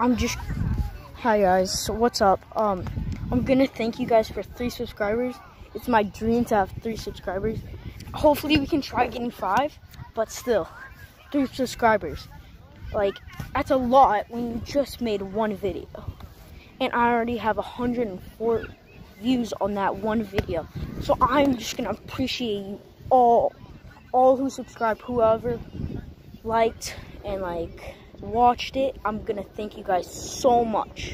I'm just Hi guys, so what's up? Um I'm gonna thank you guys for three subscribers. It's my dream to have three subscribers. Hopefully we can try getting five, but still, three subscribers. Like, that's a lot when you just made one video. And I already have 104 views on that one video. So I'm just gonna appreciate you all, all who subscribed, whoever liked and like watched it. I'm gonna thank you guys so much.